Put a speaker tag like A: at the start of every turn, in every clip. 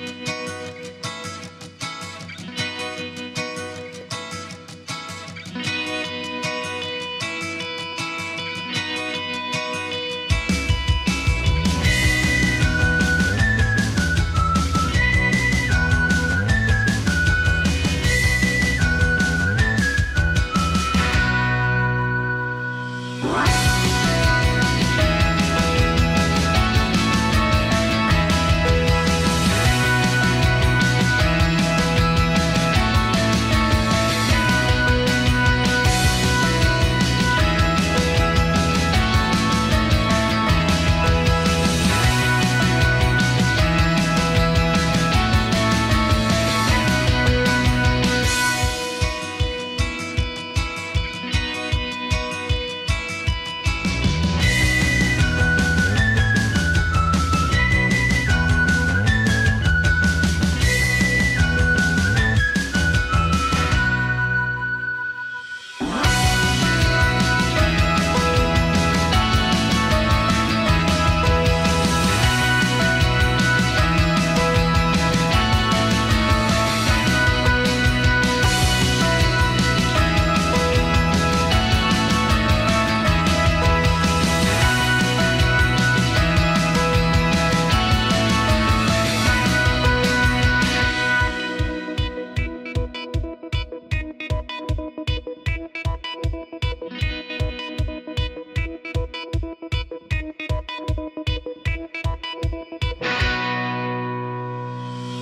A: Bye.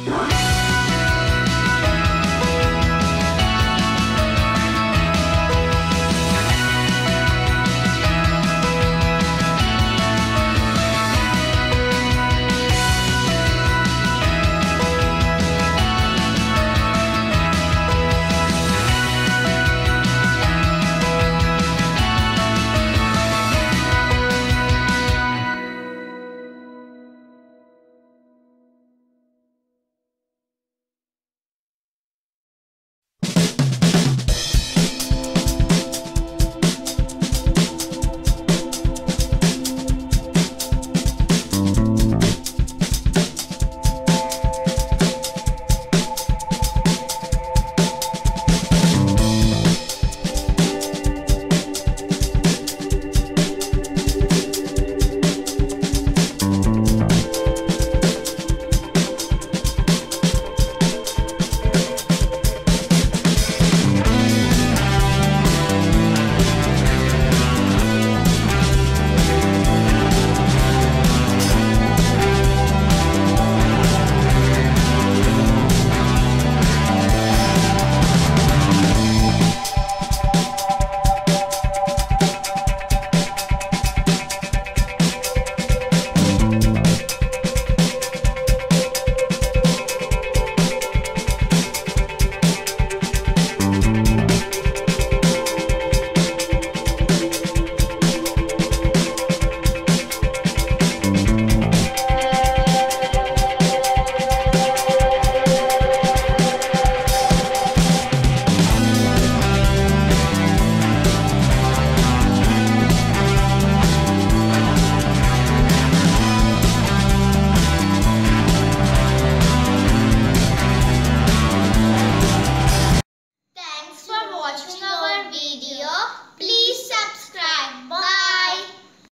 A: Bye.